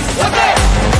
What's